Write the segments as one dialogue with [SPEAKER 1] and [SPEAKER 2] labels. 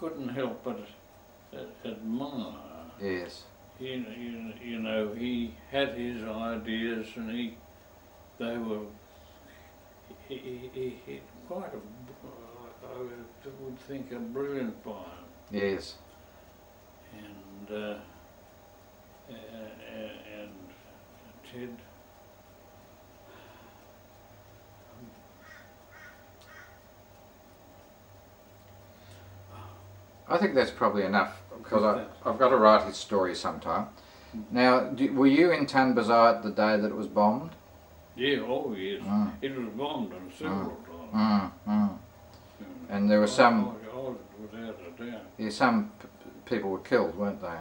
[SPEAKER 1] couldn't help but admire.
[SPEAKER 2] Yes.
[SPEAKER 1] You, you, you know, he had his ideas and he, they were, he, he, he, quite a, I would think a brilliant mind.
[SPEAKER 2] Yes.
[SPEAKER 1] And, uh, uh, and Ted,
[SPEAKER 2] I think that's probably enough because I, I've got to write his story sometime. Now, do, were you in Thanbyuzayat the day that it was bombed?
[SPEAKER 1] yeah, oh yes,
[SPEAKER 2] Mm.
[SPEAKER 1] it was bombed on several times.
[SPEAKER 2] Mm, mm.
[SPEAKER 1] Mm.
[SPEAKER 2] And there were some,
[SPEAKER 1] Oh, oh, doubt.
[SPEAKER 2] yeah, some p- people were killed, weren't they?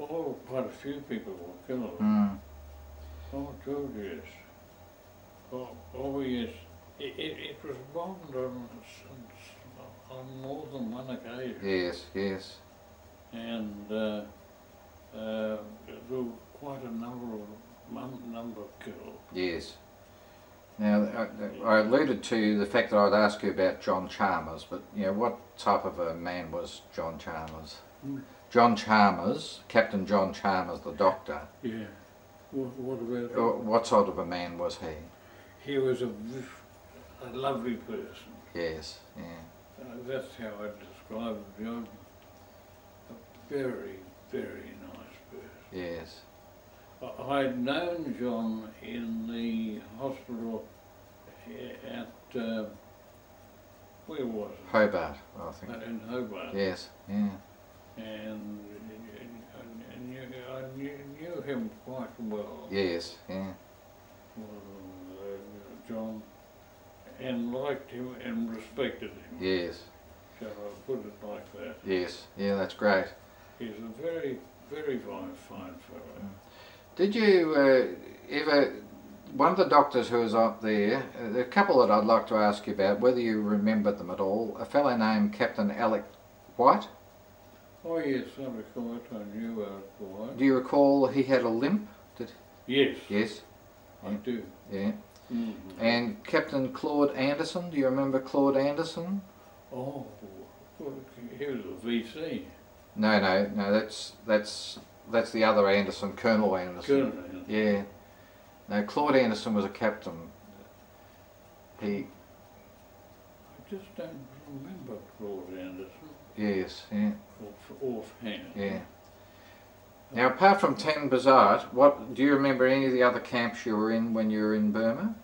[SPEAKER 1] Oh, quite a few people were killed.
[SPEAKER 2] Mm.
[SPEAKER 1] Oh, yes. Oh, oh yes. It, it, it was bombed on, on more than one occasion.
[SPEAKER 2] Yes, yes.
[SPEAKER 1] And uh, uh, there were quite a number of num- number killed.
[SPEAKER 2] Yes. Now, I, I alluded to the fact that I'd ask you about John Chalmers, but you know, what type of a man was John Chalmers?
[SPEAKER 1] Hmm.
[SPEAKER 2] John Chalmers, Captain John Chalmers, the doctor.
[SPEAKER 1] Yeah. What, what about
[SPEAKER 2] uh. What sort of a man was he?
[SPEAKER 1] He was a, a lovely person.
[SPEAKER 2] Yes, yeah.
[SPEAKER 1] That's how I describe John. A very, very nice person.
[SPEAKER 2] Yes.
[SPEAKER 1] I- I'd known John in the hospital at, uh, where was it?
[SPEAKER 2] Hobart, I think.
[SPEAKER 1] In Hobart.
[SPEAKER 2] Yes, yeah.
[SPEAKER 1] And I knew, I knew, knew him quite well,
[SPEAKER 2] Yes, yeah.
[SPEAKER 1] uh, John, and liked him and respected him.
[SPEAKER 2] Yes,
[SPEAKER 1] Shall I put it like that?
[SPEAKER 2] yes. Yeah, that's great.
[SPEAKER 1] He's a very, very fine, fine fellow.
[SPEAKER 2] Did you uh, ever, one of the doctors who was up there, uh, a couple that I'd like to ask you about, whether you remember them at all, a fellow named Captain Alec White.
[SPEAKER 1] Oh yes, I recall it, I knew uh, why.
[SPEAKER 2] Do you recall he had a limp? Did...
[SPEAKER 1] Yes,
[SPEAKER 2] Yes,
[SPEAKER 1] I do.
[SPEAKER 2] yeah.
[SPEAKER 1] Mhm.
[SPEAKER 2] And Captain Claude Anderson, do you remember Claude Anderson?
[SPEAKER 1] Oh, he was a VC.
[SPEAKER 2] No, no, no, that's, that's, that's the other Anderson, Colonel Anderson.
[SPEAKER 1] Colonel. Anderson.
[SPEAKER 2] Yeah. No, Claude Anderson was a captain. He,
[SPEAKER 1] I just don't remember Claude Anderson
[SPEAKER 2] yes, yeah,
[SPEAKER 1] off, offhand.
[SPEAKER 2] yeah. Now, apart from Thanbyuzayat, what do you remember any of the other camps you were in when you were in Burma?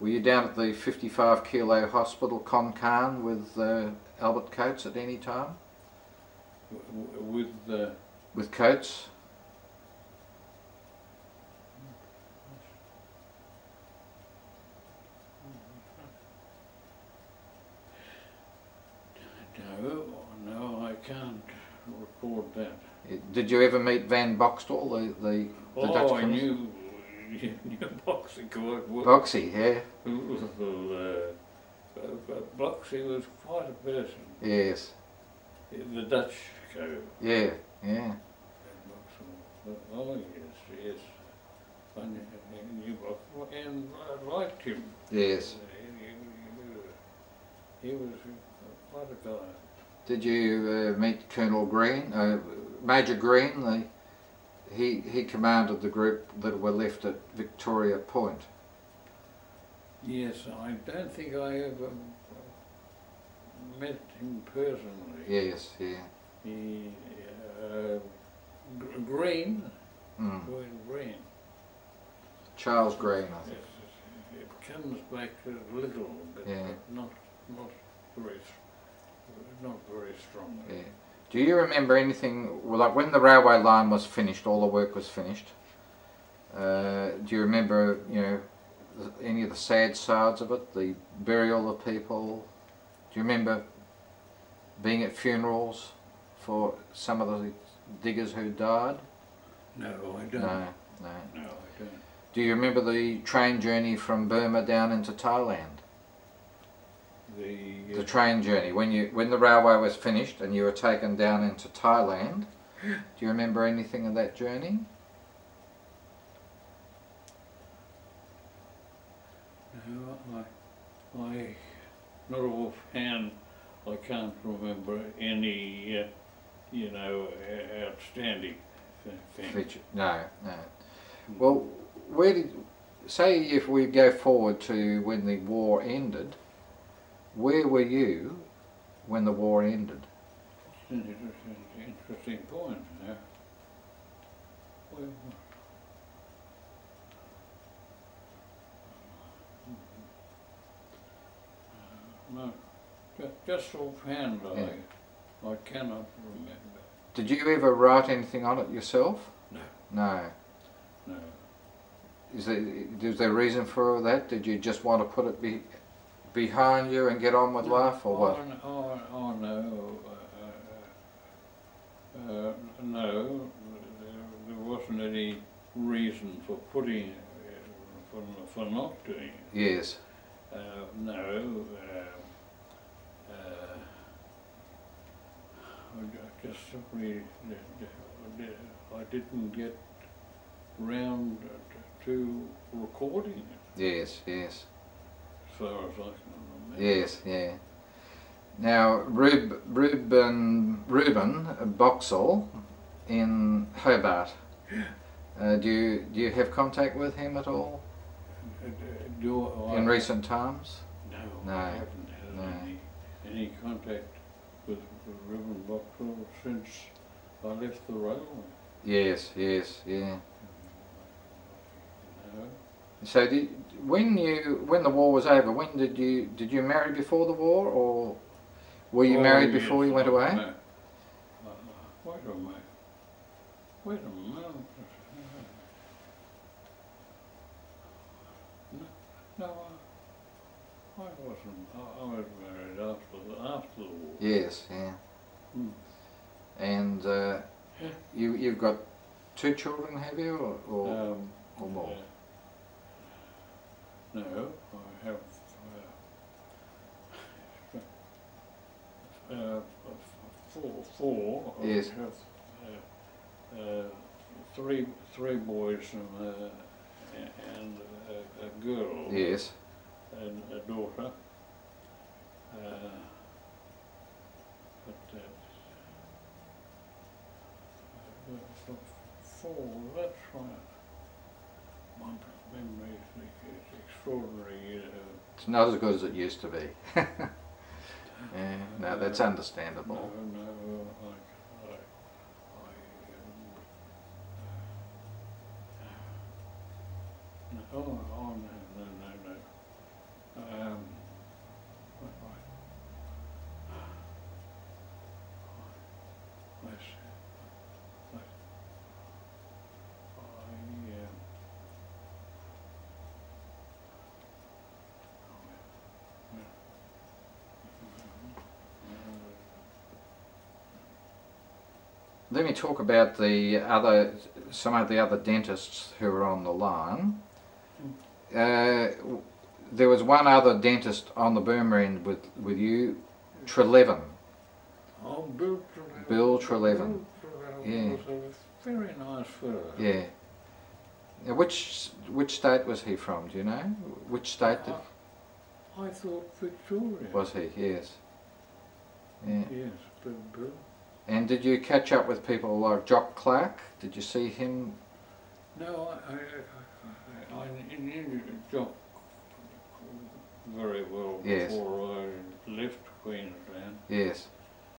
[SPEAKER 2] Were you down at the 55 kilo hospital Khonkan with uh, Albert Coates at any time?
[SPEAKER 1] With uh,
[SPEAKER 2] With Coates?
[SPEAKER 1] no, no, I can't record that.
[SPEAKER 2] Did you ever meet Van Boxtel, the, the, the Dutch
[SPEAKER 1] oh, I knew, knew Boxy quite well.
[SPEAKER 2] Boxy, yeah,
[SPEAKER 1] uh, uh, Boxy was quite a person.
[SPEAKER 2] yes,
[SPEAKER 1] The Dutch code.
[SPEAKER 2] yeah, yeah,
[SPEAKER 1] Oh yes, yes. I knew, I knew Box and I liked him.
[SPEAKER 2] yes.
[SPEAKER 1] He, he was quite a guy.
[SPEAKER 2] Did you uh, meet Colonel Green, uh, Major Green? The, he he commanded the group that were left at Victoria Point.
[SPEAKER 1] Yes, I don't think I ever met him personally.
[SPEAKER 2] Yes, yeah.
[SPEAKER 1] He, uh, Gr- Green,
[SPEAKER 2] Mm.
[SPEAKER 1] Green.
[SPEAKER 2] Charles Green, I think.
[SPEAKER 1] It, it comes back a little bit,
[SPEAKER 2] Yeah.
[SPEAKER 1] but not not very, not very strongly.
[SPEAKER 2] Yeah. Do you remember anything, like when the railway line was finished, all the work was finished? Uh, do you remember, you know, any of the sad sides of it, the burial of people? Do you remember being at funerals for some of the diggers who died?
[SPEAKER 1] No, I don't.
[SPEAKER 2] No, no.
[SPEAKER 1] No, I don't.
[SPEAKER 2] Do you remember the train journey from Burma down into Thailand?
[SPEAKER 1] The, uh,
[SPEAKER 2] The train journey when you when the railway was finished and you were taken down into Thailand. Do you remember anything of that journey?
[SPEAKER 1] no, I, I, not offhand. I can't remember any, uh, you know, uh, outstanding th- things.
[SPEAKER 2] Feature. No, no. Well, where did say if we go forward to when the war ended? Where were you when the war ended?
[SPEAKER 1] It's an interesting, interesting point. Yeah. Well, hmm. uh, no, ju- just offhand, I, I cannot remember.
[SPEAKER 2] Did you ever write anything on it yourself?
[SPEAKER 1] No.
[SPEAKER 2] No.
[SPEAKER 1] No.
[SPEAKER 2] Is there, is there a reason for that? Did you just want to put it be, behind you and get on with life, or what?
[SPEAKER 1] Oh, oh, oh no. Uh, uh, no, there, wasn't any reason for putting, uh, for, for not doing it.
[SPEAKER 2] Yes.
[SPEAKER 1] Uh, no, uh, uh, I just simply, I didn't get round to recording it,
[SPEAKER 2] Yes. Yes.
[SPEAKER 1] Far as I can remember.
[SPEAKER 2] Yes. Yeah. Now, Rub, Ruben Ruben Boxall in Hobart. Uh, do you do you have contact with him at all
[SPEAKER 1] Uh, Do I?
[SPEAKER 2] in recent times?
[SPEAKER 1] No,
[SPEAKER 2] No,
[SPEAKER 1] I haven't had
[SPEAKER 2] no.
[SPEAKER 1] any, any contact with, with Reverend Boxall since I left the railway.
[SPEAKER 2] Yes. Yes. Yeah.
[SPEAKER 1] No,
[SPEAKER 2] So did, when you when the war was over, when did you did you marry before the war, or were you
[SPEAKER 1] Oh,
[SPEAKER 2] married
[SPEAKER 1] yes,
[SPEAKER 2] before you went away?
[SPEAKER 1] no. Wait a minute. Wait a minute. No, no I, I wasn't. I, I was married after the, after the war.
[SPEAKER 2] Yes, yeah.
[SPEAKER 1] Hmm.
[SPEAKER 2] And uh,
[SPEAKER 1] Yeah.
[SPEAKER 2] you you've got two children, have you, or, or,
[SPEAKER 1] Um,
[SPEAKER 2] or more?
[SPEAKER 1] uh, no, I have uh, uh, four. Four. I have uh, uh, three three boys and uh, and a, a girl
[SPEAKER 2] Yes.
[SPEAKER 1] and a daughter. Uh, but four. That's right. My memory is is extraordinary. Uh,
[SPEAKER 2] It's not as good as it used to be. yeah, no, that's
[SPEAKER 1] No,
[SPEAKER 2] understandable.
[SPEAKER 1] no, I, I, I, um, no, oh, no, no, no, no. Um, what have I, I see, I, I, um, oh, yeah, yeah.
[SPEAKER 2] Let me talk about the other some of the other dentists who were on the line. Uh, there was one other dentist on the Burma end with with you, Treleaven.
[SPEAKER 1] Oh, Bill Trelew.
[SPEAKER 2] Bill Treleaven.
[SPEAKER 1] Bill Treleaven
[SPEAKER 2] Yeah.
[SPEAKER 1] very nice fellow.
[SPEAKER 2] Yeah. Now, which which state was he from? Do you know? Which state did,
[SPEAKER 1] I thought Victoria.
[SPEAKER 2] was he? Yes. Yeah.
[SPEAKER 1] Yes, Bill. Bill.
[SPEAKER 2] And did you catch up with people like Jock Clark? Did you see him?
[SPEAKER 1] No, I, I, I, I knew Jock very well
[SPEAKER 2] Yes.
[SPEAKER 1] before I left Queensland.
[SPEAKER 2] Yes.